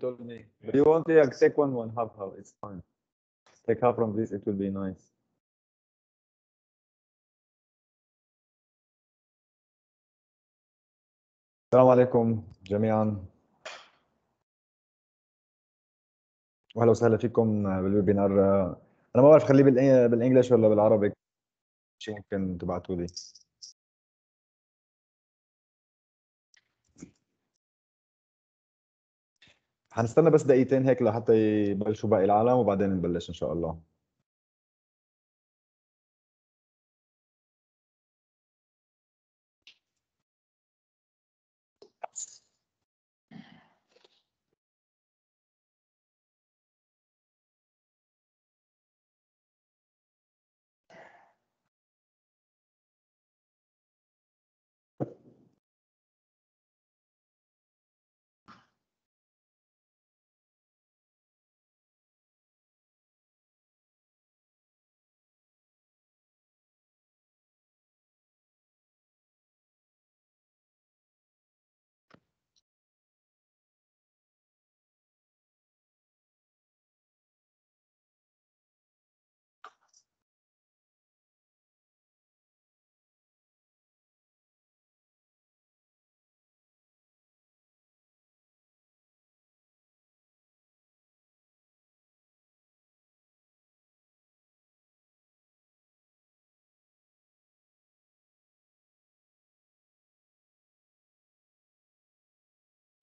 told me. If you want to take one, one half, half, it's fine. Take half from this, it will be nice. السلام عليكم جميعا واهلا وسهلا فيكم بالويبينار أنا ما بعرف خليه بالإنجلش ولا بالعربي شيء ممكن تبعتوا لي حنستنى بس دقيقتين هيك لحتى يبلشوا باقي العالم وبعدين نبلش إن شاء الله.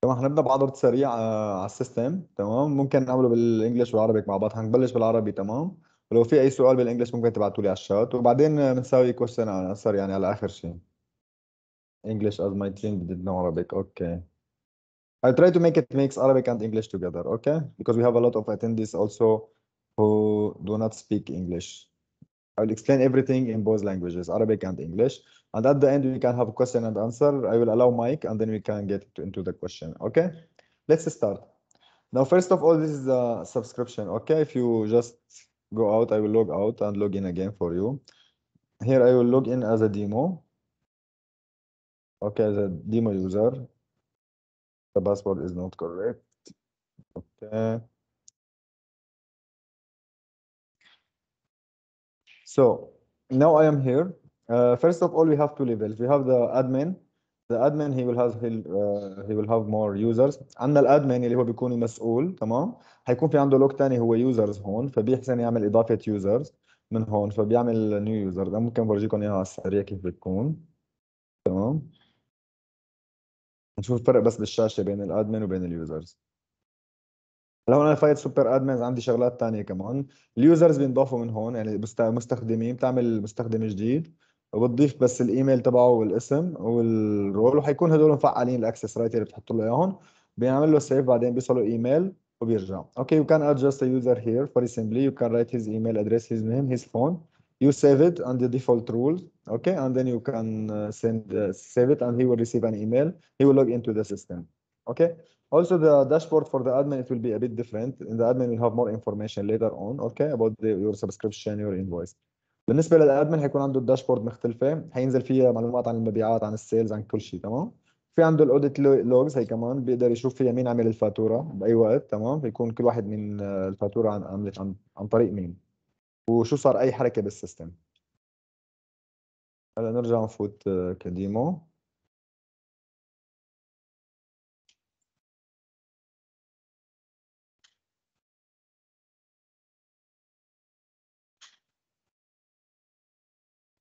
تمام هنبدا بعرض سريع آه، على ال system تمام؟ ممكن نعمله بال English والعربي مع بعض هنبلش بالعربي تمام؟ ولو في أي سؤال بال English ممكن تبعتوا لي على الشات. وبعدين بنساوي question answer يعني على آخر شيء. English as my team did know Arabic okay. I'll try to make it mix Arabic and English together okay? Because we have a lot of attendees also who do not speak English. I will explain everything in both languages Arabic and English and at the end, we can have a question and answer. I will allow Mike, and then we can get into the question. Okay, let's start. Now, first of all, this is a subscription. Okay, if you just go out, I will log out and log in again for you. Here, I will log in as a demo. Okay, as a demo user. The password is not correct. Okay. So now I am here. Uh, first of all, we have two levels. We have the admin. The admin he will have he, uh, he will have more users. عندنا ال admin اللي هو بيكون المسؤول تمام حيكون في عنده look ثاني هو users هون فبيحسن يعمل إضافة users من هون فبيعمل new user ده ممكن بورجيكم اياها على السريع كيف بتكون تمام نشوف الفرق بس بالشاشة بين ال admin وبين ال users لو أنا فايت super admins عندي شغلات ثانية كمان. ال users بينضافوا من هون يعني مستخدمين بتعمل مستخدم جديد وبتضيف بس الايميل تبعه والاسم وال role وحيكون هدول مفعلين ال access right اللي بتحط له إياهم. بيعمل له save بعدين بيوصلوا ايميل وبيرجع. okay just a user here very simply. You can write his email address his name his phone. You save it on the default rules. Okay and then you can uh, send uh, save it and he will receive an email. He will log into the system. Okay. Also the dashboard for the admin it will be a bit different. In the admin will have more information later on okay about the, your subscription your invoice. بالنسبة لل admin حيكون عنده ال dashboard مختلفة. حينزل فيها معلومات عن المبيعات عن ال sales عن كل شيء تمام؟ في عنده ال audit logs هي كمان بيقدر يشوف فيها مين عمل الفاتورة بأي وقت تمام؟ بيكون كل واحد من الفاتورة عن عملت عن, عن طريق مين. وشو صار أي حركة بال system؟ هلا نرجع نفوت ك demo.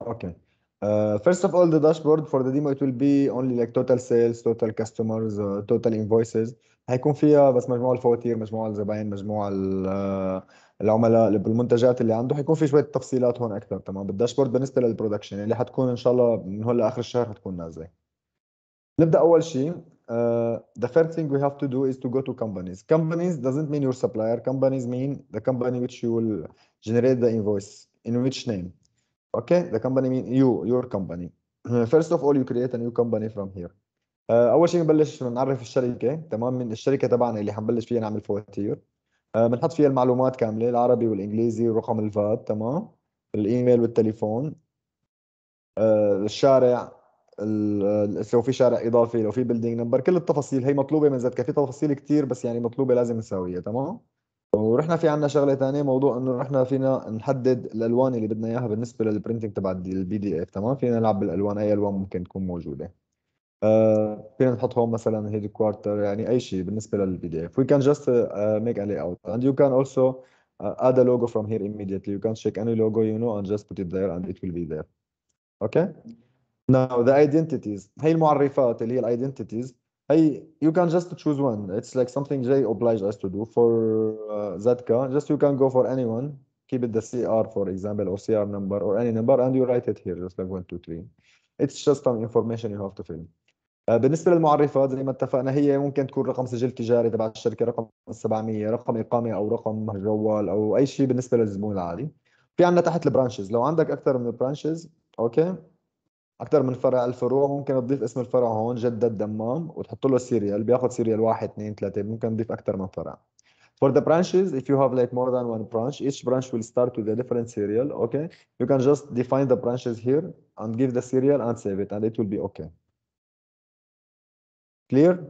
Okay. Uh, first of all, the dashboard for the demo, it will be only like total sales, total customers, uh, total invoices. هيكون فيها بس مجموع الفواتير، مجموع الزباين، مجموع العملاء بالمنتجات اللي عنده، حيكون في شوية تفصيلات هون أكثر تمام بال dashboard بالنسبة لل production اللي حتكون إن شاء الله من هون لآخر الشهر حتكون نازلة. نبدأ أول شيء uh, the first thing we have to do is to go to companies. Companies doesn't mean your supplier. Companies mean the company which you will generate the invoice in which name. Okay, the company mean you, your company. First of all, you create a new company from here. Uh, أول شيء بنبلش نعرف الشركة. تمام؟ من الشركة تبعنا اللي حنبلش فيها نعمل فواتير uh, بنحط فيها المعلومات كاملة العربي والإنجليزي ورقم الفات. تمام؟ الإيميل والتليفون. Uh, الشارع لو في شارع إضافي لو في building number كل التفاصيل. هي مطلوبة من زاتكا في تفاصيل كثير بس يعني مطلوبة لازم نساويها. تمام؟ ورحنا في عندنا شغلة ثانية موضوع إنه رحنا فينا نحدد الألوان اللي بدنا إياها بالنسبة لل printing تبع ال PDF تمام؟ فينا نلعب بالألوان أي ألوان ممكن تكون موجودة. آه فينا نحط هون مثلا هيدي quarter يعني أي شيء بالنسبة لل PDF can just uh, make a layout. And you can also uh, add a logo from here immediately. You can check any logo you know and just put it there and it will be there. Okay? Now the identities. هي المعرفات اللي هي الايدنتيتيز هي you can just choose one it's like something Jay obliged us to do for uh, Zatka just you can go for anyone keep it the CR for example or CR number or any number and you write it here just like one two three it's just some information you have to fill بالنسبة للمعرفات زي ما اتفقنا هي ممكن تكون رقم سجل تجاري تبع الشركة رقم 700 رقم اقامه أو رقم جوال أو اي شيء بالنسبة للزبون العادي في عندنا تحت البرانشز لو عندك أكثر من برانشز أوكي أكثر من فرع الفروع ممكن تضيف اسم الفرع هون جدد دمام وتحط له السيريال بياخذ سيريال واحد اثنين ثلاثة ممكن تضيف أكثر من فرع For the branches, if you have like more than one branch, each branch will start with a different serial, okay? You can just define the branches here and give the serial and save it and it will be okay. Clear?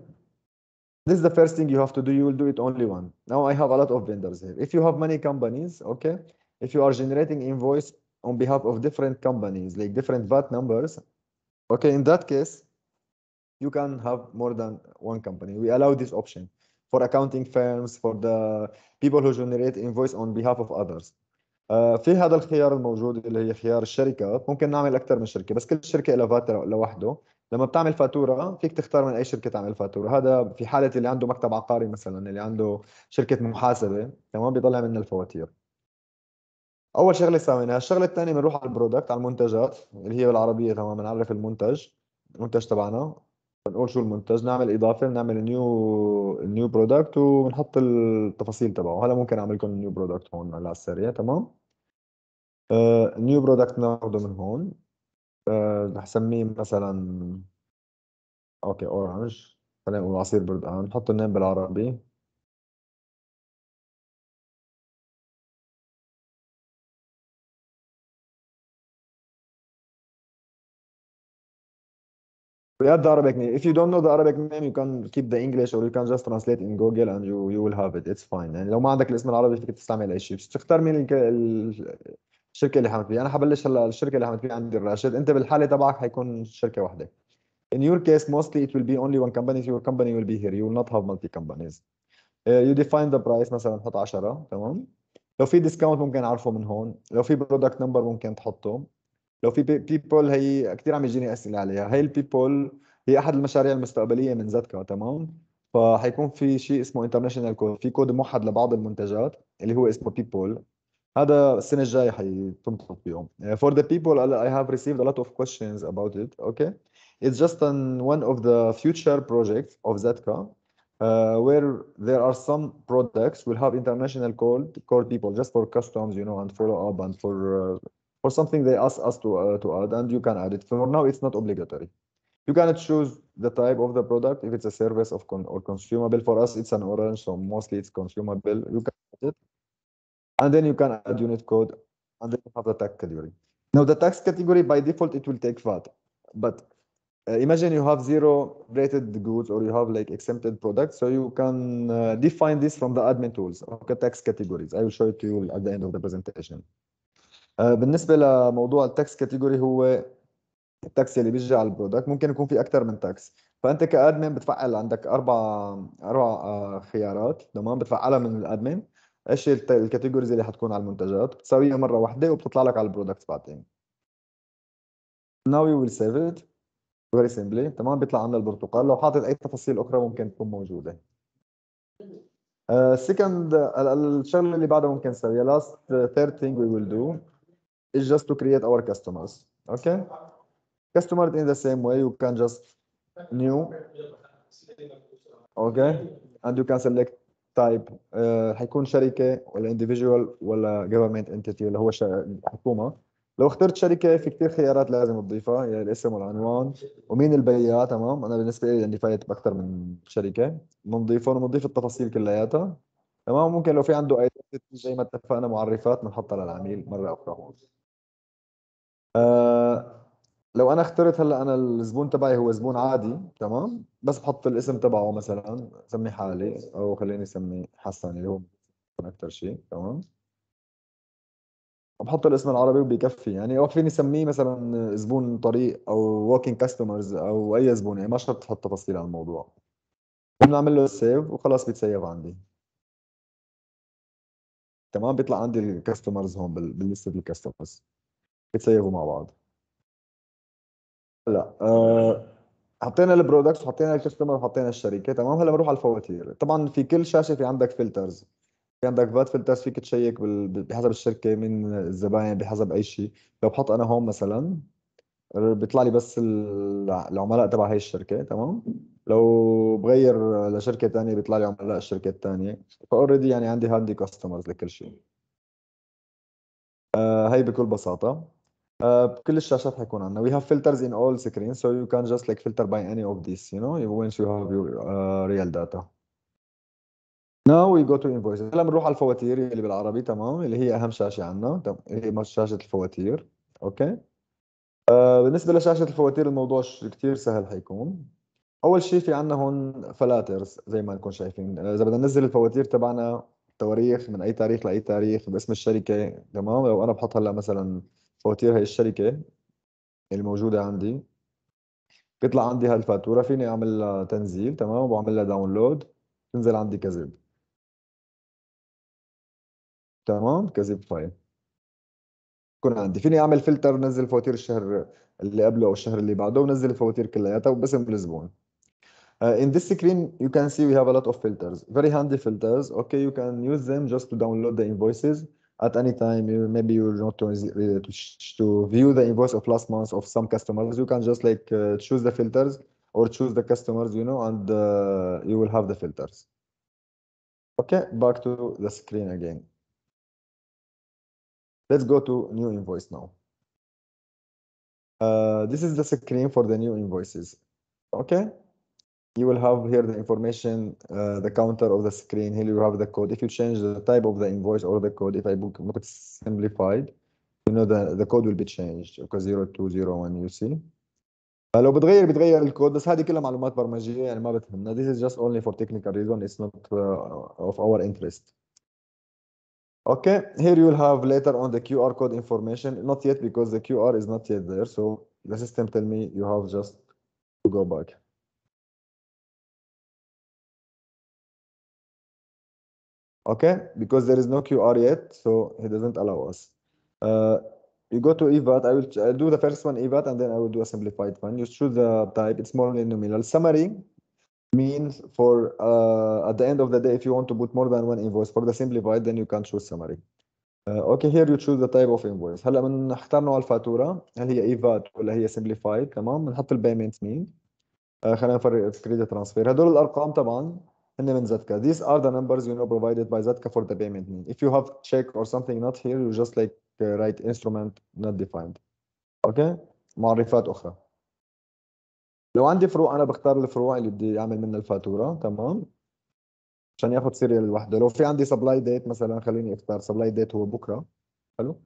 This is the first thing you have to do. You will do it only one. Now I have a lot of vendors here. If you have many companies, okay? If you are generating invoice on behalf of different companies, like different VAT numbers, okay, in that case, you can have more than one company. We allow this option for accounting firms, for the people who generate invoice on behalf of others. Uh, في هذا الخيار الموجود اللي هي خيار الشركات ممكن نعمل أكثر من شركة بس كل شركة لها فات لوحده. لما بتعمل فاتورة فيك تختار من أي شركة تعمل فاتورة. هذا في حالة اللي عنده مكتب عقاري مثلا اللي عنده شركة محاسبة تمام؟ بيطلع منها الفواتير. أول شغلة سويناها الشغلة الثانية بنروح على ال product على المنتجات اللي هي بالعربية تمام بنعرف المنتج المنتج تبعنا بنقول شو المنتج نعمل إضافة نعمل new new product ونحط التفاصيل تبعه. هلا ممكن أعمل لكم new product هون على السريع تمام؟ new product ناخده من هون. أه رح سميه مثلا Okay orange خلينا نقول عصير بردقان نحط ال name بالعربي. Add the Arabic name. If you don't know the Arabic name, you can keep the English or you can just translate in Google and you you will have it. It's fine. يعني لو ما عندك الاسم العربي فيك تستعمل اي شيء. بس تختار مين الك... الشركة اللي حملت فيها. أنا حبلش هلا الشركة اللي حملت فيها عندي الراشد. انت بالحاله تبعك حيكون شركه واحدة. In your case, mostly it will be only one company. Your company will be here. You will not have multi companies. Uh, you define the price مثلا تحط 10 تمام. لو في discount ممكن اعرفه من هون. لو في product number ممكن تحطه. لو في Peppol هي كثير عم يجيني أسئلة عليها. هي ال Peppol هي أحد المشاريع المستقبلية من ZATCA تمام؟ فحيكون في شيء اسمه international code في كود موحد لبعض المنتجات اللي هو اسمه Peppol هذا السنة الجاية حيتم تطبيقه فور ذا بيبول اي هاف ريسيفد ا لوت اوف كويشنز اباوت ات أوكي اتس جاست ان ون اوف ذا فيوتشر بروجكت اوف زدكا where there are some products will have international code core people just for customs you know and follow up and for uh, for something they ask us to, uh, to add and you can add it. For now, it's not obligatory. You can choose the type of the product, if it's a service of con or consumable. For us, it's an orange, so mostly it's consumable. You can add it. And then you can add unit code, and then you have the tax category. Now, the tax category, by default, it will take VAT. But uh, imagine you have zero rated goods or you have like exempted products. So you can uh, define this from the admin tools, okay, tax categories. I will show it to you at the end of the presentation. بالنسبة لموضوع التاكس كاتيجوري هو التاكس اللي بيجي على البرودكت ممكن يكون في أكثر من تاكس. فأنت كأدمن بتفعل عندك أربع أربع خيارات تمام؟ بتفعلها من ال admin. إيش ال categories اللي حتكون على المنتجات؟ بتساويها مرة واحدة وبتطلع لك على ال product بعدين. You will save it very simply تمام؟ بيطلع عندنا البرتقال. لو حاطط أي تفاصيل أخرى ممكن تكون موجودة. second uh, الشغلة اللي بعدها ممكن نسويها. Uh, third thing we will do is just to create our customers. Okay? Customers in the same way, you can just new. Okay? And you can select type uh, حيكون شركة ولا individual ولا government entity اللي هو حكومة. لو اخترت شركة في كثير خيارات لازم تضيفها يعني الاسم والعنوان ومين البياع تمام أنا بالنسبة لي عندي فايت باكثر من شركة بنضيفهم وبنضيف التفاصيل كلياتها تمام ممكن لو في عنده اي زي ما اتفقنا معرفات بنحطها للعميل مرة أخرى هون لو أنا اخترت هلأ أنا الزبون تبعي هو زبون عادي تمام؟ بس بحط الاسم تبعه مثلا سمي حالي أو خليني اسمي حسن اللي هو أكثر شيء تمام؟ بحط الاسم العربي وبيكفي يعني أو فيني اسميه مثلا زبون طريق أو walking customers أو أي زبون يعني ما شرط تحط تفاصيل عن الموضوع. بنعمل له save وخلاص بيتسيف عندي. تمام؟ بيطلع عندي ال customers هون بال list ال customers بيتسيفوا مع بعض. لا أه حطينا ال products وحطينا ال customer وحطينا الشركة تمام؟ هلا بنروح على الفواتير. طبعا في كل شاشة في عندك filters في عندك VAT filters فيك check بحسب الشركة من الزباين بحسب أي شيء. لو بحط أنا هون مثلا بيطلع لي بس العملاء تبع هي الشركة تمام؟ لو بغير لشركة ثانية بيطلع لي عملاء الشركة الثانية ف already يعني عندي handy customers لكل شيء. آه هي بكل بساطة. آه بكل الشاشات حيكون عندنا. We have filters in all screens so you can just like filter by any of these you know once you have your uh, real data. Now we go to invoices. هلا بنروح على الفواتير اللي بالعربي تمام اللي هي أهم شاشة عندنا. اللي هي شاشة الفواتير okay؟ آه بالنسبة لشاشة الفواتير الموضوع كثير سهل حيكون. أول شيء في عندنا هون filters زي ما نكون شايفين. إذا بدنا ننزل الفواتير تبعنا تواريخ من أي تاريخ لأي تاريخ باسم الشركة تمام؟ لو أنا بحط هلأ مثلا فواتير هي الشركة الموجودة عندي. بيطلع عندي هالفاتورة فيني أعمل لها تنزيل تمام؟ وبعمل لها download تنزل عندي ك zip. تمام؟ ك zip file. يكون عندي. فيني أعمل فلتر نزل فواتير الشهر اللي قبله أو الشهر اللي بعده ونزل الفواتير كلياتها وباسم الزبون Uh, in this screen, you can see we have a lot of filters, very handy filters. Okay, you can use them just to download the invoices. At any time. You, maybe you want to, uh, to, view the invoice of last month of some customers. You can just like uh, choose the filters or choose the customers, you know, and uh, you will have the filters. Okay, back to the screen again. Let's go to new invoice now. Uh, this is the screen for the new invoices. Okay you will have here the information, uh, the counter of the screen. Here you have the code. If you change the type of the invoice or the code, if I book, book it simplified, you know the, the code will be changed because 0201 you see. لو بتغير بتغير الكود بس هذه كلها معلومات برمجيه يعني ما بتهمنا this is just only for technical reason it's not uh, of our interest okay here you will have later on the QR code information not yet because the QR is not yet there so the system tell me you have just to go back okay because there is no QR yet so he doesn't allow us uh, you go to EVAT I will I'll do the first one EVAT and then I will do a simplified one you choose the type it's more nominal summary means for uh, at the end of the day if you want to put more than one invoice for the simplified then you can choose summary uh, okay here you choose the type of invoice هلا بنختار نوع الفاتوره هل هي ايفات ولا هي simplified تمام بنحط البيمنت مين uh, خلينا نفرق كريدت ترانسفير هدول الارقام طبعا هن من ZATCA. These are the numbers you know provided by ZATCA for the payment means. If you have check or something not here, you just like uh, write instrument not defined. Okay? معرفات أخرى. لو عندي فروع أنا بختار الفروع اللي بدي أعمل منها الفاتورة تمام؟ عشان ياخذ serial لوحده. لو في عندي supply date مثلا خليني أختار supply date هو بكرة حلو؟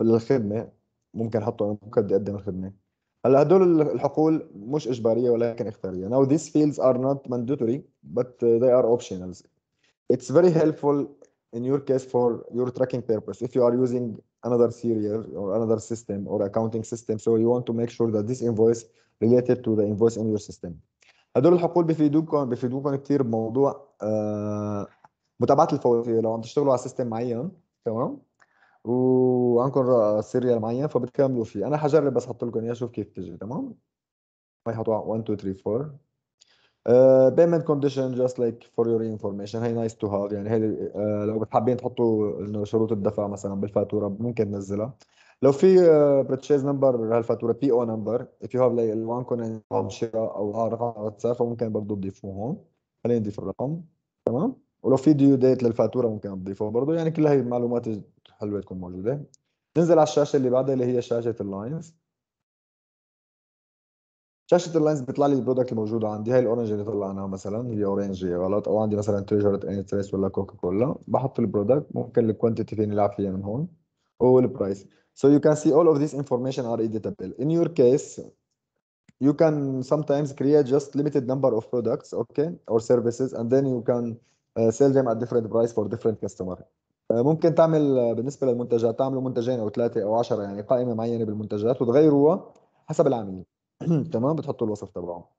للخدمة ممكن أحطه ممكن بدي أقدم الخدمة. هلا هدول الحقول مش اجباريه ولكن اختياريه now these fields are not mandatory but they are optional it's very helpful in your case for your tracking purpose if you are using another serial or another system or accounting system so you want to make sure that this invoice related to the invoice in your system هدول الحقول بيفيدوكم بيفيدوكم كثير بموضوع آه متابعه الفواتير لو عم تشتغلوا على سيستم معين تمام وعندكم serial معين فبتكملوا فيه. أنا حجرب بس أحط لكم إياه أشوف كيف تجي تمام؟ هي حطوا 1 2 3 4 Uh, payment condition just like for your information. هي nice to have. يعني هي uh, لو حابين تحطوا إنه شروط الدفع مثلا بالفاتورة ممكن تنزلها. لو في uh, purchase number هالفاتورة PO number if you have like أوامر شراء أو رقم واتساب فممكن برضه تضيفوه هون خلينا نضيف الرقم تمام؟ ولو في due date للفاتورة ممكن تضيفه برضه يعني كل هي المعلومات حلوة تكون موجودة؟ ننزل على الشاشة اللي بعدها اللي هي شاشة ال lines شاشة ال lines بيطلع لي ال product الموجودة. عندي هاي ال orange اللي طلعناها مثلا هي orange غلط. أو عندي مثلا تريجرت interest ولا كوكا كولا بحط ال product ممكن ال quantity فيني العب فيها من هون. وال price So you can see all of this information are editable. In your case, you can sometimes create just limited number of products, okay, or services, and then you can uh, sell them at different price for different customer. Uh, ممكن تعمل uh, بالنسبة للمنتجات تعملوا منتجين أو ثلاثة أو عشرة يعني قائمة معينة بالمنتجات وتغيروها حسب العميل. تمام؟ بتحطوا الوصف تبعه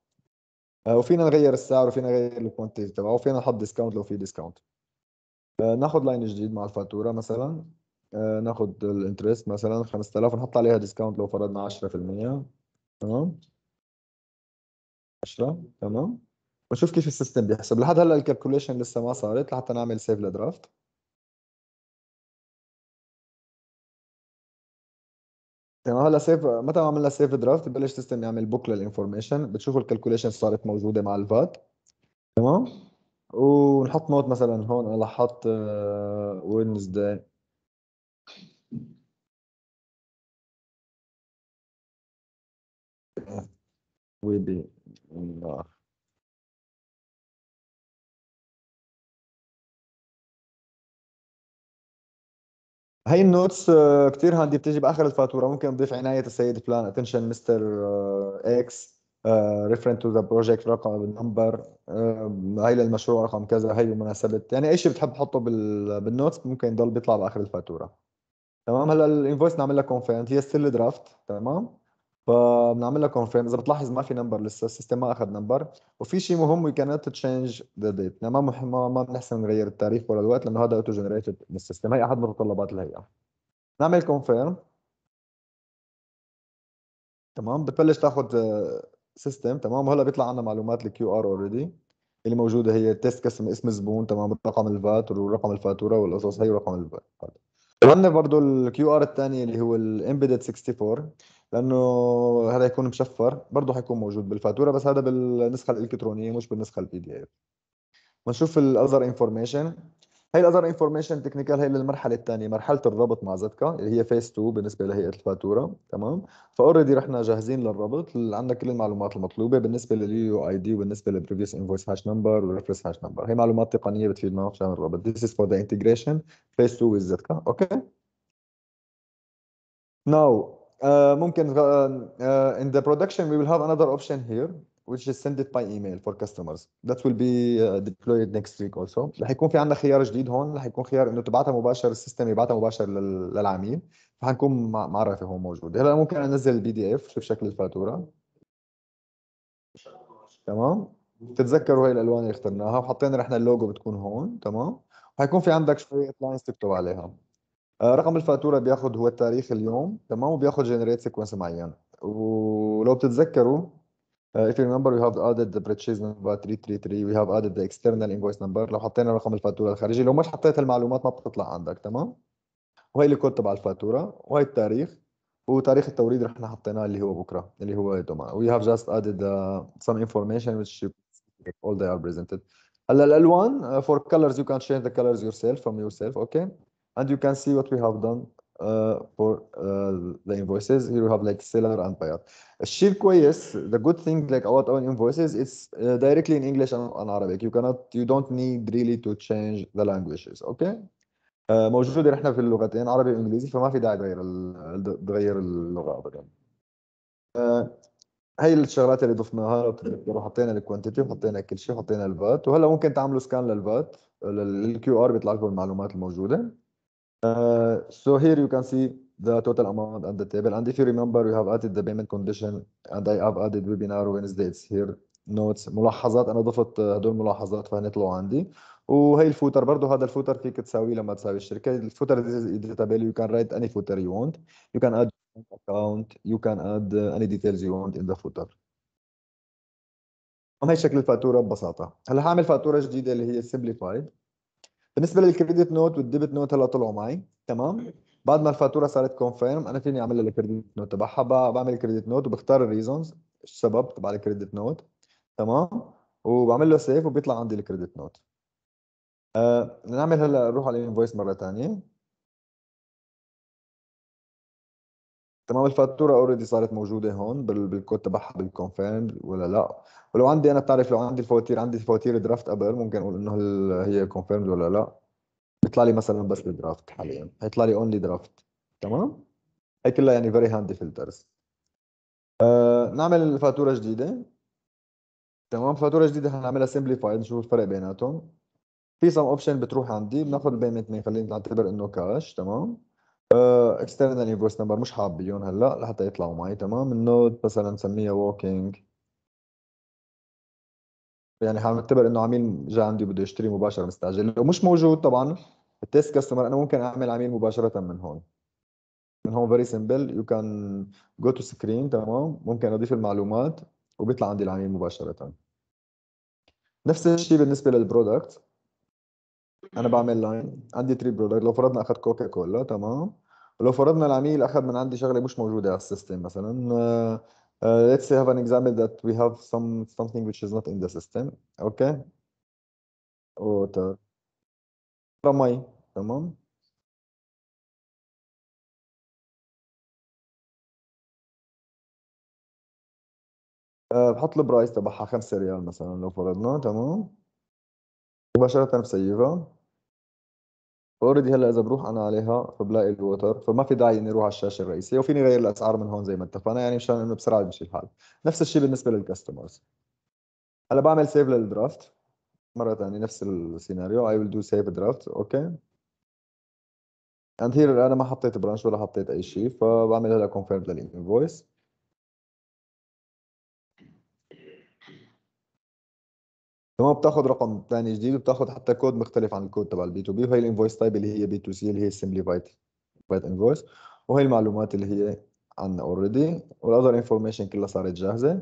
وفينا نغير السعر وفينا نغير ال quantity تبعه وفينا نحط discount لو في discount ناخذ line جديد مع الفاتورة مثلا. ناخذ ال interest مثلا 5000 ونحط عليها discount لو فرضنا 10% تمام؟ 10 تمام؟ ونشوف كيف ال system بيحسب. لحد هلأ ال calculation لسه ما صارت لحتى نعمل save ل draft تمام هلا save متى ما عملنا save draft ببلش ال system يعمل book لل information بتشوفوا ال calculation صارت موجودة مع ال VAT. تمام؟ ونحط note مثلا هون أنا حط Wednesday ويبي هي ال notes كثير handy بتيجي بآخر الفاتورة. ممكن نضيف عناية السيد فلان. attention Mr. X reference to the project رقم ال number هي للمشروع رقم كذا هي بمناسبة. يعني أي شيء بتحب تحطه بال notes ممكن يضل بيطلع بآخر الفاتورة. تمام؟ هلأ ال invoice نعمل لها confirm هي still draft تمام؟ فبنعمل لها confirm إذا بتلاحظ ما في number لسه ال system ما أخذ number وفي شيء مهم وي كانت تشينج ذا ديت ما ما ما بنحسن نغير التاريخ ولا الوقت لأنه هذا auto generated من ال system هي أحد متطلبات الهيئه نعمل confirm تمام؟ بتبلش تاخذ system تمام؟ وهلا بيطلع عندنا معلومات ال QR already اللي موجودة هي test customer اسم الزبون تمام؟ رقم ال VAT ورقم الفاتورة والقصص هي ورقم ال VAT. عندنا برضه ال QR الثاني اللي هو ال embedded 64 لأنه هذا يكون مشفر برضه حيكون موجود بالفاتورة بس هذا بالنسخة الإلكترونية مش بالنسخة ال PDF ونشوف ال other information هي ال other information technical هي للمرحلة الثانية مرحلة الربط مع زتكا اللي هي phase 2 بالنسبة لهيئه الفاتورة. تمام؟ ف already رحنا جاهزين للربط عندنا كل المعلومات المطلوبة بالنسبة لل UUID وبالنسبه لل previous invoice hash number وال reference hash number هي معلومات تقنية بتفيدنا عشان الربط. This is for the integration phase 2 with زتكا okay? Now uh, ممكن uh, uh, in the production we will have another option here which is send it by email for customers. That will be uh, deployed next week also. رح يكون في عندنا خيار جديد هون. رح يكون خيار إنه تبعتها مباشر ال system يبعتها مباشر للعميل. فحنكون معرفة هون موجود. هلا ممكن أنزل ال PDF شوف شكل الفاتورة. تمام؟ تتذكروا هي الألوان اللي اخترناها. وحطينا نحن اللوجو بتكون هون. تمام؟ وحيكون في عندك شوية lines تكتب عليها. رقم الفاتورة بياخذ هو التاريخ اليوم تمام؟ وبياخذ generate sequence معين. ولو بتتذكروا Uh, if you remember we have added the purchase number 333 we have added the external invoice number. لو حطينا رقم الفاتورة الخارجي لو مش حطيت المعلومات ما بتطلع عندك تمام؟ وهي الكود تبع الفاتورة وهي التاريخ. وتاريخ التوريد رحنا حطيناه اللي هو بكرة اللي هو tomorrow. We have just added uh, some information which all they are presented. هلا الالوان uh, for colors you can change the colors yourself from yourself okay and you can see what we have done uh, for uh, the invoices here we have like seller and buyer الشيء الكويس the good thing like about our invoices it's uh, directly in English and, and Arabic you cannot you don't need really to change the languages okay uh, موجودة في اللغتين عربي وانجليزي فما في داعي تغير تغير اللغة ابدا uh, هي الشغلات اللي ضفناها حطينا ال quantity وحطينا كل شيء وحطينا ال VAT وهلا ممكن تعملوا scan لل VAT لل QR بيطلع لكم المعلومات الموجوده Uh, so here you can see the total amount and the table. And if you remember, we have added the payment condition and I have added webinar Wednesdays here notes ملاحظات أنا ضفت هدول الملاحظات فهيطلعوا عندي وهي ال footer برضه هذا ال footer فيك تساويه لما تساوي الشركة ال footer editable you can write any footer you want you can add account you can add any details you want in the footer هي شكل الفاتورة ببساطة هلا هعمل فاتورة جديدة اللي هي simplified بالنسبة لل credit note وال debit note هلا طلعوا معي تمام؟ بعد ما الفاتورة صارت confirm أنا فيني أعمل ال credit note تبعها بعمل ال credit note وبختار ال reasons السبب تبع ال credit note تمام؟ وبعمل له save وبيطلع عندي ال credit note آه نعمل هلا نروح على ال invoice مرة ثانية تمام الفاتورة already صارت موجودة هون بالكود تبعها بال confirm ولا لا؟ ولو عندي أنا بتعرف لو عندي الفواتير عندي فواتير draft قبل ممكن أقول إنه هي confirmed ولا لا؟ بيطلع لي مثلا بس ال draft حاليا. هيطلع لي only draft تمام؟ هي كلها يعني very handy filters نعمل فاتورة جديدة. تمام فاتورة جديدة حنعملها simplified نشوف الفرق بيناتهم. في some option بتروح عندي بناخذ ال payment خلينا نعتبر إنه كاش تمام؟ external invoice number مش حابيهم هلا لحتى يطلعوا معي تمام؟ ال note مثلا نسميها ووكينج يعني حنعتبر إنه عميل جاء عندي بده يشتري مباشرة مستعجل. لو مش موجود طبعا ال test customer أنا ممكن أعمل عميل مباشرة من هون. من هون very simple you can go to screen تمام؟ ممكن أضيف المعلومات وبيطلع عندي العميل مباشرة. نفس الشيء بالنسبة لل product أنا بعمل line عندي three product لو فرضنا أخذ كوكا كولا تمام؟ ولو فرضنا العميل أخذ من عندي شغلة مش موجودة على ال system مثلا uh, uh, let's say have an example that we have some something which is not in the system okay مي تمام؟ أه بحط ال price تبعها 5 ريال مثلا لو فرضنا تمام؟ مباشرة ب save ها already هلأ إذا بروح أنا عليها فبلاقي ال water فما في داعي إني أروح على الشاشة الرئيسية وفيني غير الأسعار من هون زي ما اتفقنا يعني مشان إنه بسرعة بمشي الحال. نفس الشيء بالنسبة لل customers هلأ بعمل save لل draft مرة ثانية نفس السيناريو I will do save draft okay. And here أنا ما حطيت branch ولا حطيت أي شيء فبعمل هلأ confirm لل invoice تمام بتاخذ رقم ثاني جديد وبتاخذ حتى كود مختلف عن الكود تبع ال B2B وهي ال invoice type اللي هي B2C اللي هي simplified invoice وهي المعلومات اللي هي عندنا already وال other information كلها صارت جاهزة.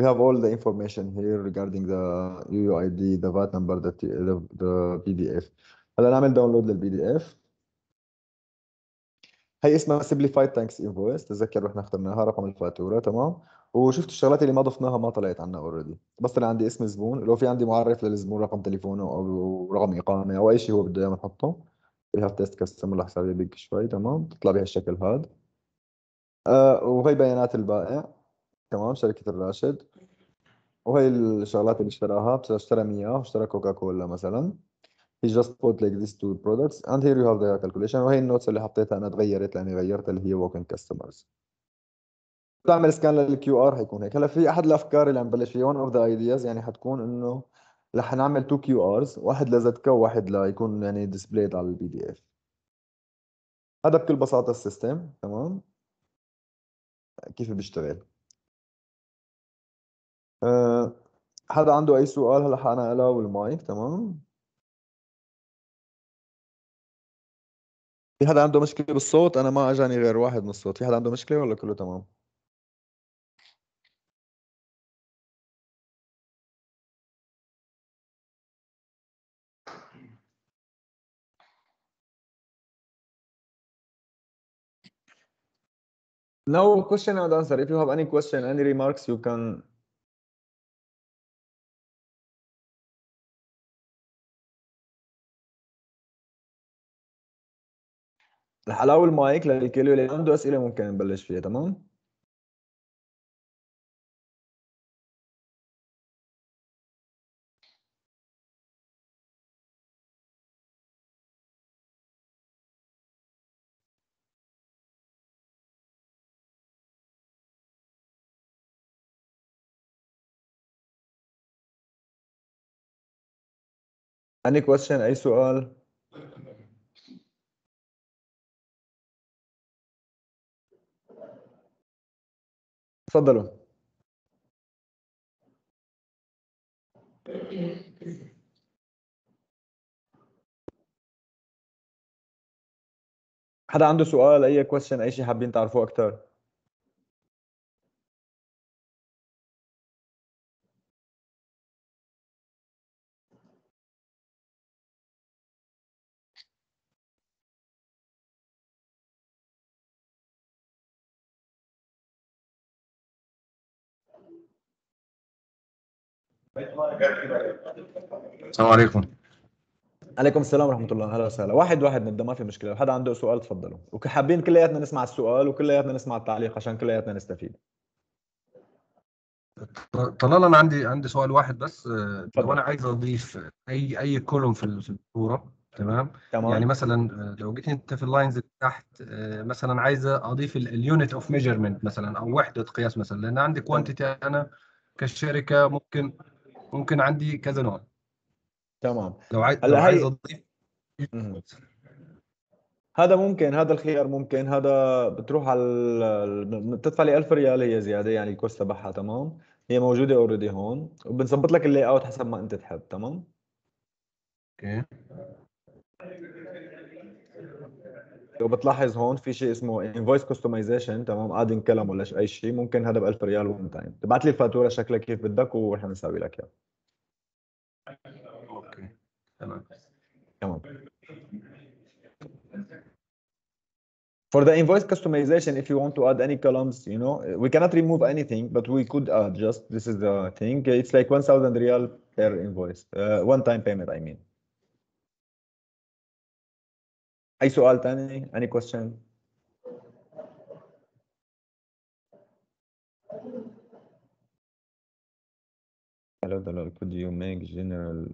We have all the information here regarding the UUID the VAT number the, the, the PDF هلا نعمل download لل PDF هي اسمها simplified tax invoice تذكر رحنا اخترناها رقم الفاتورة تمام؟ وشفت الشغلات اللي ما ضفناها ما طلعت عنا already بس طلع عندي اسم الزبون لو في عندي معرف للزبون رقم تليفونه أو رقم إقامة أو أي شيء هو بده إياه بنحطه فيها test customer رح لي بيك شوي تمام؟ تطلع بهالشكل هذا آه وهي بيانات البائع تمام؟ شركة الراشد. وهي الشغلات اللي اشتراها اشترى مياه اشترى كوكا كولا مثلا. He just put like these two products. And here you have the calculation. وهي ال notes اللي حطيتها أنا تغيرت لأني غيرت اللي هي walk-in customers. بعمل scan لل QR حيكون هيك. هلأ في أحد الأفكار اللي عم بلش فيها one of the ideas يعني حتكون إنه رح نعمل two QRs واحد ل ZATCA وواحد ليكون يعني displayed على ال PDF هذا بكل بساطة ال system تمام؟ كيف بيشتغل؟ أه حدا عنده أي سؤال؟ هلأ حنقلها والمايك تمام؟ في حدا عنده مشكلة بالصوت؟ أنا ما أجاني غير واحد من الصوت. في حدا عنده مشكلة ولا كله تمام؟ No question and answer. If you have any question, any remarks, you can. الحلاوة المايك للكل اللي عنده أسئلة ممكن نبلش فيها تمام؟ Any question أي سؤال؟ تفضلوا. حدا عنده سؤال؟ أي كويستشن أي شيء حابين تعرفوه أكثر السلام عليكم. عليكم السلام ورحمة الله. أهلا وسهلا. واحد واحد نبدأ ما في مشكلة. لو حدا عنده سؤال تفضلوا وحابين كلياتنا نسمع السؤال وكلياتنا نسمع التعليق عشان كلياتنا نستفيد. طلال أنا عندي عندي سؤال واحد بس. آه، لو أنا عايز أضيف أي أي column في الفاتورة تمام؟ تمام. يعني مثلا آه، لو جيت أنت في ال lines تحت آه، مثلا عايز أضيف ال unit of measurement مثلا أو وحدة قياس مثلا. لأن عندي quantity أنا كشركة ممكن ممكن عندي كذا نوع. تمام. لو عايز لو هلا عايز أضيف. هذا ممكن هذا الخيار ممكن هذا بتروح على بتدفع لي 1000 ريال هي زيادة يعني ال cost تبعها تمام؟ هي موجودة already هون وبنظبط لك ال layout حسب ما أنت تحب تمام؟ Okay. وبتلاحظ هون في شيء اسمه invoice customization تمام add in column ولا اي شيء ممكن هذا ب 1000 ريال one time تبعت لي الفاتوره شكلها كيف بدك ونحن نسوي لك اياها أوكي تمام تمام For the invoice customization, if you want to add any columns, you know, we cannot remove anything, but we could add just, this is the thing. It's like 1,000 real per invoice, uh, one time payment, I mean. أي سؤال تاني؟ Any question? Hello, hello. Could you make general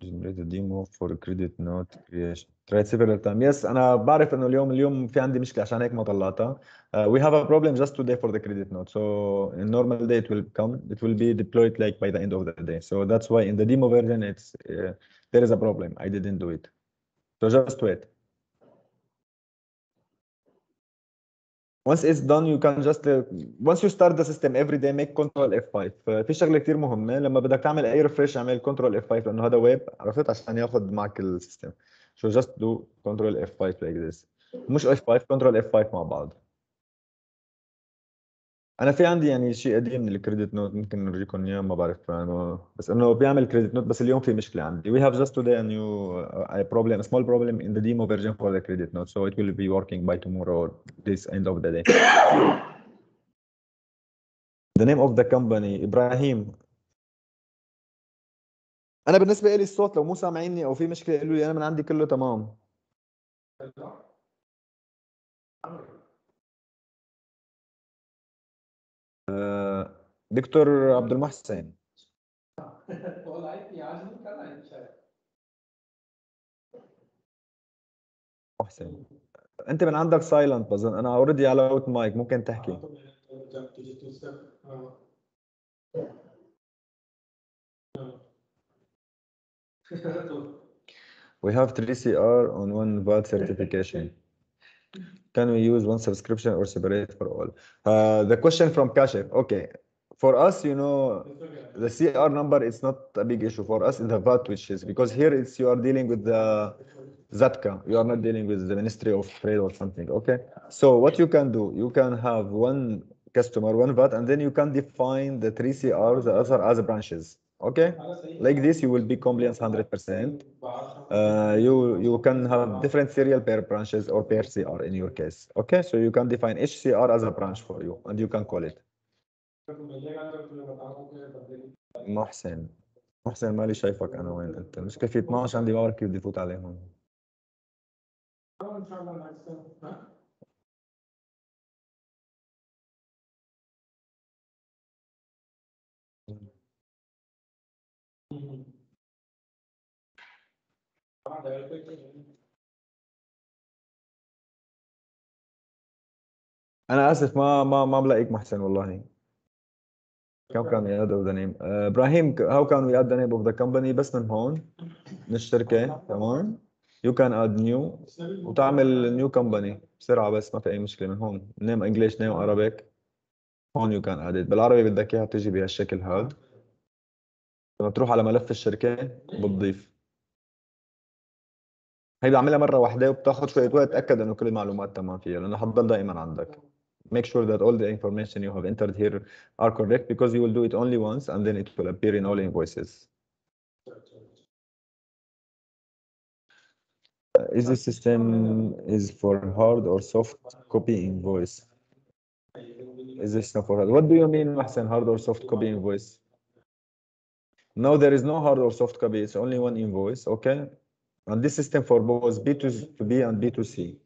generate a demo for credit note creation? Tried several times. Yes, أنا بعرف إنه اليوم اليوم في عندي مشكلة عشان هيك ما طلعتها. Uh, we have a problem just today for the credit note. So in normal day it will come. It will be deployed like by the end of the day. So that's why in the demo version it's uh, there is a problem. I didn't do it. So just wait. once it's done you can just uh, once you start the system every day make control F5 uh, في شغله كثير مهمه لما بدك تعمل اي ريفرش اعمل كنترول F5 لانه هذا ويب عرفت عشان ياخذ معك السيستم so just do control F5 like this مش F5 control F5 مع بعض أنا في عندي يعني شيء قديم من ال credit note ممكن نورجيكم إياه ما بعرف بس إنه بيعمل credit note بس اليوم في مشكلة عندي. We have just today a new uh, a problem a small problem in the demo version for the credit note so it will be working by tomorrow or this end of the day. The name of the company إبراهيم أنا بالنسبة لي الصوت لو مو سامعيني أو في مشكلة قولوا لي أنا من عندي كله تمام. دكتور عبد المحسن. محسن انت من عندك سايلنت بظن أنا اوريدي على اوت مايك ممكن تحكي. We have 3CR on one VAT certification. Can we use one subscription or separate for all? Uh, the question from Kashif. Okay. For us, you know, the CR number is not a big issue. For us, in the VAT which is because here it's you are dealing with the ZATCA. You are not dealing with the Ministry of Trade or something. Okay. So what you can do, you can have one customer, one VAT, and then you can define the three CRs, the other as branches Okay. Like this, you will be compliant 100%. Uh, you you can have different serial per branches or per CR in your case. Okay, so you can define each CR as a branch for you, and you can call it. محسن محسن مالي شايفك انا وين انت المشكله في 12 عندي ما بعرف كيف بدي فوت عليهم أنا آسف ما ما ما بلاقيك محسن والله. we add of the name? Uh, إبراهيم how can we add the name of the company بس من هون من الشركة تمام؟ You can add new وتعمل new company بسرعة بس ما في أي مشكلة من هون. Name English name Arabic هون can add it. بالعربي بدك إياها بتيجي بهالشكل هذا. لما تروح على ملف الشركة بتضيف هي بعملها مرة واحدة وبتاخذ شوية وقت تأكد إنه كل المعلومات تمام فيها لأنه حتضل دائما عندك make sure that all the information you have entered here are correct because you will do it only once and then it will appear in all invoices. Uh, is this system is for hard or soft copy invoice? Is this not for hard? What do you mean, Mahsen, hard or soft copy invoice? No, there is no hard or soft copy. It's only one invoice, okay? And this system for both B2B and B2C.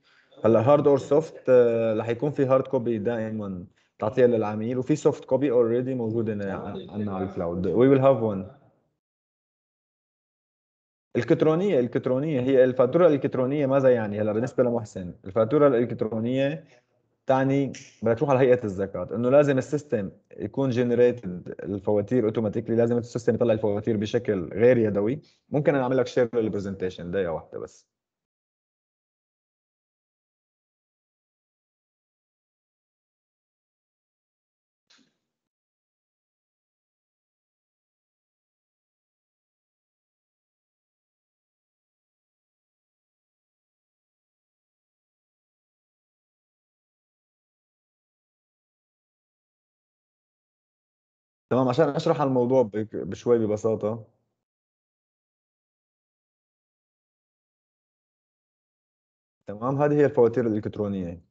هلا hard or soft رح يكون في hard copy دائما تعطيها للعميل وفي soft copy already موجوده عندنا على ال cloud we will have one الكترونية الكترونية هي الفاتورة الإلكترونية ماذا يعني هلا بالنسبة لمحسن الفاتورة الإلكترونية تعني بدك تروح على هيئة الزكاة إنه لازم ال system يكون generated الفواتير automatically لازم ال system يطلع الفواتير بشكل غير يدوي. ممكن أنا أعمل لك شير للبرزنتيشن دقيقة واحدة بس. تمام عشان أشرح الموضوع بشوي ببساطة. تمام هذه هي الفواتير الإلكترونية.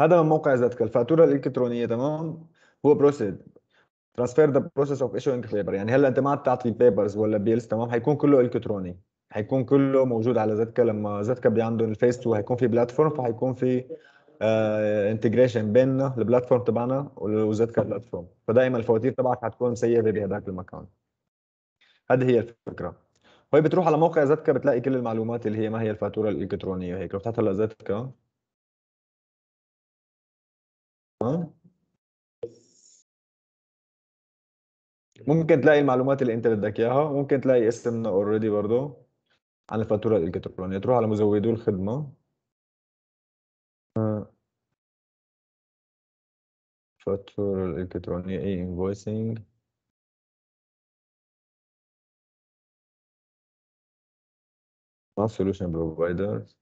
هذا من موقع ZATCA الفاتورة الإلكترونية تمام هو procedure transfer the process of issuing paper يعني هلأ أنت ما عم تعطي papers ولا bills تمام حيكون كله إلكتروني. حيكون كله موجود على ZATCA لما ZATCA بي عندهم ال phase 2 حيكون في platform فحيكون في integration آه بيننا ال platform تبعنا و ZATCA platform فدائما الفواتير تبعك حتكون مسيفه بهذاك المكان هذه هي الفكرة. هي بتروح على موقع ZATCA بتلاقي كل المعلومات اللي هي ما هي الفاتورة الإلكترونية هيك لو فتحت هلا ZATCA ممكن تلاقي المعلومات اللي انت بدك إياها. ممكن تلاقي اسمنا already برضه عن الفاتورة الإلكترونية. تروح على مزودو الخدمة. فاتوره الالكترونيه أي انفويسنج solution providers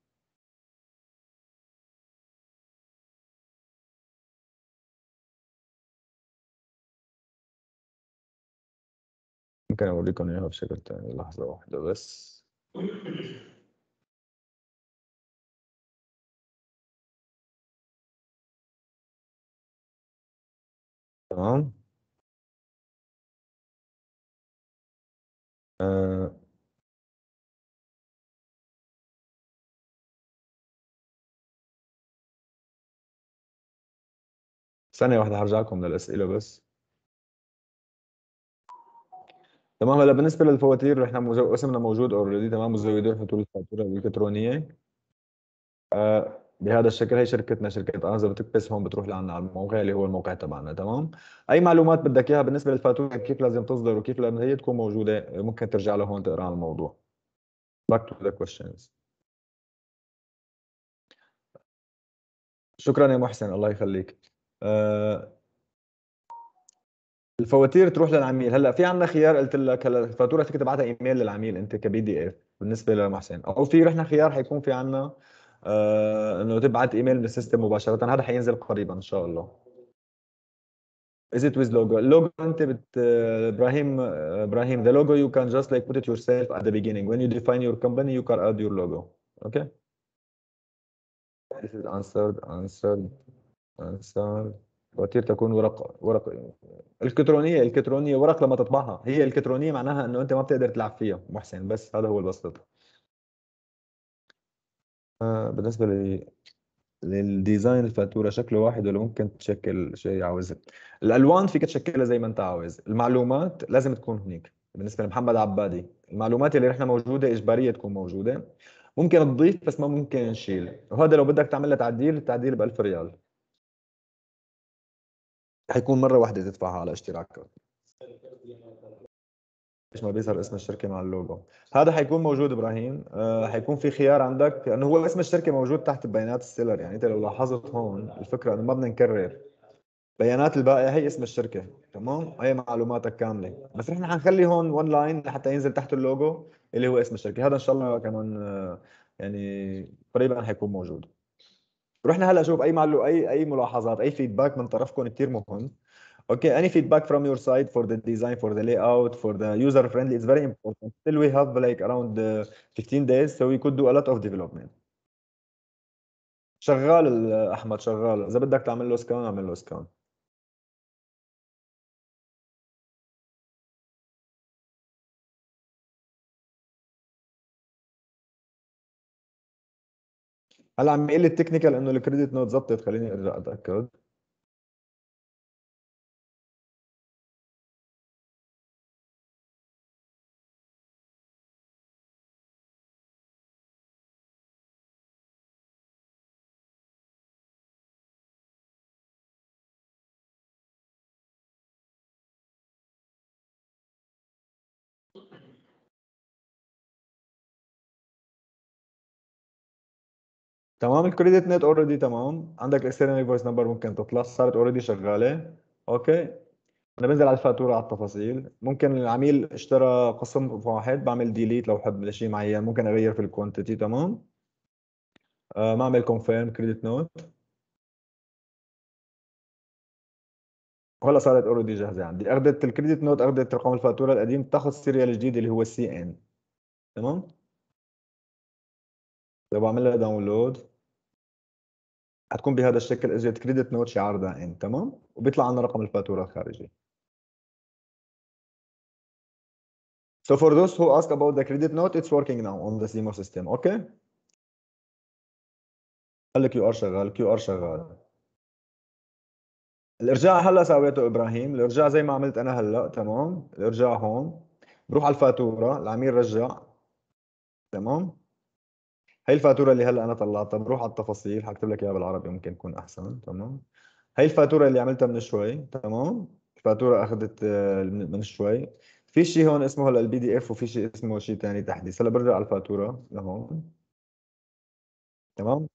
ممكن أوريكم إياها بشكل تاني لحظة واحدة بس. تمام؟ آه. ثانية واحدة هرجع لكم للأسئلة بس. تمام هلا بالنسبة للفواتير مزو... اسمنا موجود اوريدي تمام مزودين حصول الفاتورة الإلكترونية. آه بهذا الشكل هي شركتنا شركة انزا بتكبس هون بتروح لعنا على الموقع اللي هو الموقع تبعنا تمام؟ أي معلومات بدك إياها بالنسبة للفاتورة كيف لازم تصدر وكيف لازم هي تكون موجودة ممكن ترجع لهون تقرأ عن الموضوع. Back to the questions. شكرا يا محسن الله يخليك. آه الفواتير تروح للعميل. هلأ في عندنا خيار؟ قلت لك هلأ الفاتورة فيك تبعتها إيميل للعميل أنت ك PDF. بالنسبة لمحسن. أو في رحنا خيار حيكون في عندنا إنه تبعت إيميل من ال system مباشرة هذا حينزل قريبا إن شاء الله Is it with logo? اللوجو أنت بت إبراهيم إبراهيم the logo you can just like put it yourself at the beginning. When you define your company you can add your logo. Okay? This is answered, answered, answered. فواتير تكون ورق ورق الكترونية الكترونية ورق لما تطبعها هي الكترونية معناها إنه أنت ما بتقدر تلعب فيها محسن بس هذا هو البسط آه بالنسبة لي لل design الفاتورة شكله واحد ولا ممكن تشكل شيء عاوز الألوان فيك تشكلها زي ما أنت عاوز. المعلومات لازم تكون هنيك. بالنسبة لمحمد عبادي المعلومات اللي نحن موجودة إجبارية تكون موجودة. ممكن تضيف بس ما ممكن نشيل. وهذا لو بدك تعمل له تعديل التعديل ب 1000 ريال. حيكون مرة واحدة تدفعها على اشتراكات إيش ما بيظهر اسم الشركة مع اللوجو. هذا حيكون موجود إبراهيم. آه حيكون في خيار عندك لأنه هو اسم الشركة موجود تحت بيانات ال seller يعني أنت لو لاحظت هون الفكرة إنه ما بدنا نكرر بيانات الباقيه هي اسم الشركة. تمام؟ هي معلوماتك كاملة. بس نحن حنخلي هون one line لحتى ينزل تحت اللوجو اللي هو اسم الشركة. هذا إن شاء الله كمان آه يعني قريبا حيكون موجود. رحنا هلأ شوف أي معلو اي أي ملاحظات أي feedback من طرفكم كثير مهم. Okay, any feedback from your side for the design, for the layout, for the user friendly, it's very important. Still, we have like around uh, 15 days, so we could do a lot of development. شغال احمد شغال اذا بدك تعمل له scan اعمل له scan هلا عم يقول لي ال technical انه ال credit note ظبطت خليني ارجع اتاكد تمام ال credit note already تمام. عندك ال external invoice number ممكن تطلع. صارت already شغالة. Okay. أنا بنزل على الفاتورة على التفاصيل. ممكن العميل اشترى قسم واحد بعمل delete لو بحب لشيء معين. ممكن أغير في ال quantity تمام. آه بعمل confirm credit note وهلا صارت already جاهزة عندي. أخذت ال credit note أخذت رقم الفاتورة القديم. بتاخذ ال serial الجديد اللي هو ال CN تمام. طيب بعمل لها download حتكون بهذا الشكل اجت credit note إشعار دائن تمام؟ وبيطلع لنا رقم الفاتورة الخارجي. So for those who ask about the credit note, it's working now on the demo system, okay? هلا QR شغال QR شغال. الإرجاع هلا سويته إبراهيم. الإرجاع زي ما عملت أنا هلا تمام؟ الإرجاع هون. بروح على الفاتورة العميل رجع. تمام؟ هي الفاتورة اللي هلأ أنا طلعتها بروح على التفاصيل حكتب لك إياها بالعربي ممكن يكون أحسن تمام؟ هي الفاتورة اللي عملتها من شوي تمام؟ الفاتورة أخذت آه، من شوي. في شيء هون اسمه هلأ ال PDF وفي شيء اسمه شيء ثاني تحديث. هلأ برجع على الفاتورة لهون تمام؟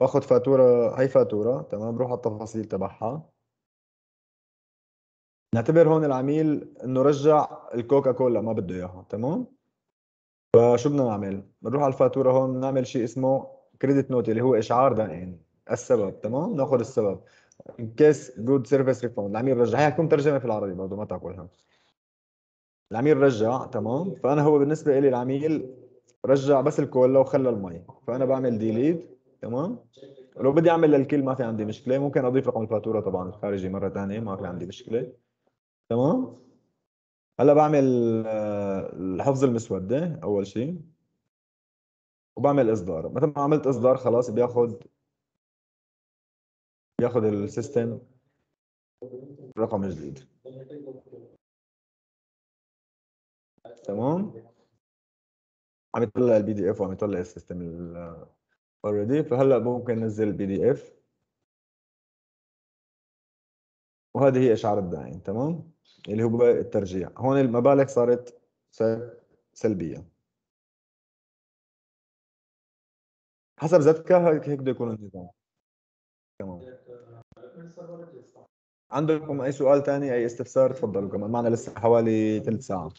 باخذ فاتورة هي فاتورة تمام؟ بروح على التفاصيل تبعها. نعتبر هون العميل إنه رجع الكوكا كولا ما بده إياها تمام؟ فشو بدنا نعمل؟ بنروح على الفاتورة هون بنعمل شيء اسمه credit note اللي هو إشعار دائن السبب تمام؟ نأخذ السبب. in case good service refund العميل رجع. هي حتكون ترجمة في العربي برضه ما تأكلها. العميل رجع تمام؟ فأنا هو بالنسبة لي العميل رجع بس الكولا وخلى المي فأنا بعمل delete تمام؟ لو بدي أعمل للكل ما في عندي مشكلة. ممكن أضيف رقم الفاتورة طبعا الخارجي مرة ثانية ما في عندي مشكلة تمام؟ هلا بعمل آه، حفظ المسودة أول شيء وبعمل إصدار. مثل ما عملت إصدار خلاص بياخذ بياخذ ال system رقم جديد. تمام؟ عم يطلع ال PDF وعم يطلع ال system already فهلا ممكن ننزل ال PDF وهذه هي إشعار الداعم تمام؟ اللي هو الترجيع. هون المبالغ صارت سلبية. حسب زتكا هيك بده يكون النظام. تمام. عندكم أي سؤال ثاني أي استفسار؟ تفضلوا كمان. معنا لسه حوالي ثلث ساعة.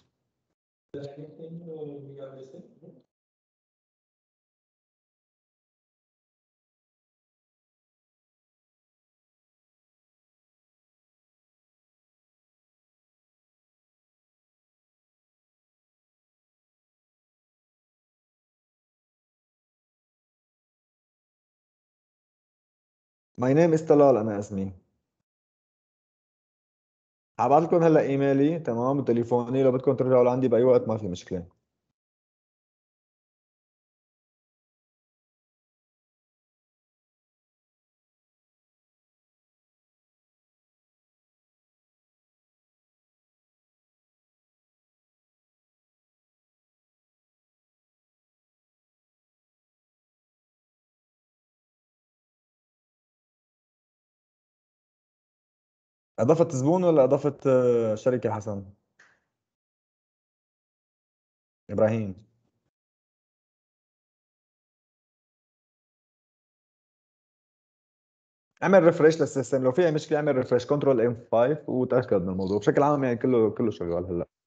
my name is طلال أنا اسمي هبعت لكم هلا إيميلي تمام؟ وتليفوني لو بدكم ترجعوا لعندي بأي وقت ما في مشكلة. اضافت زبون ولا اضافت آه، شركة حسن؟ إبراهيم. اعمل refresh لل system. لو في أي مشكلة اعمل refresh control F5 وتأكد من الموضوع. بشكل عام يعني كله كله شغال هلا.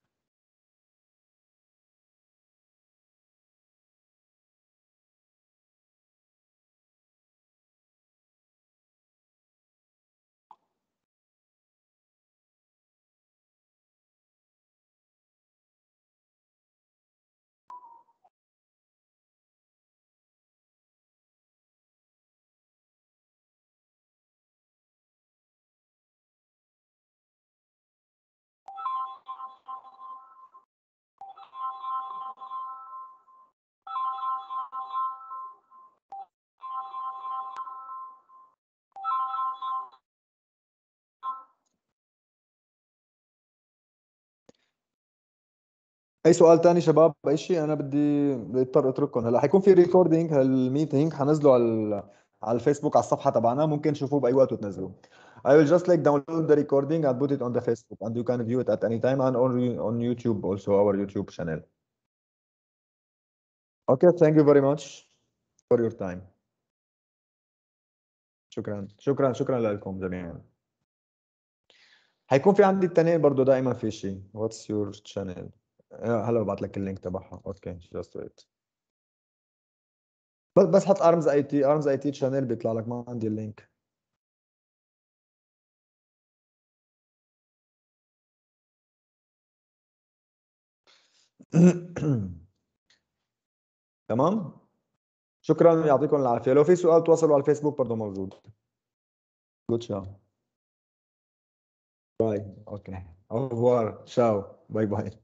أي سؤال تاني شباب؟ أي شيء؟ أنا بدي اضطر أترككم. هلأ حيكون في recording هال meeting حنزله على على الفيسبوك على الصفحة تبعنا. ممكن تشوفوه بأي وقت وتنزلوه. I will just like download the recording and put it on the Facebook and you can view it at any time and on on YouTube also our YouTube channel. Okay, thank you very much for your time. شكرا. شكرا شكرا لكم جميعا. حيكون في عندي التنين برضه دائما في شيء. what's your channel هلا ببعث لك ال link تبعها. Okay just wait بس بس حط ARMS IT ARMS IT channel بيطلع لك ما عندي ال link. تمام؟ شكرا يعطيكم العافية. لو في سؤال تواصلوا على الفيسبوك برضه موجود. جود شاو باي أوكي revoir. Ciao. باي باي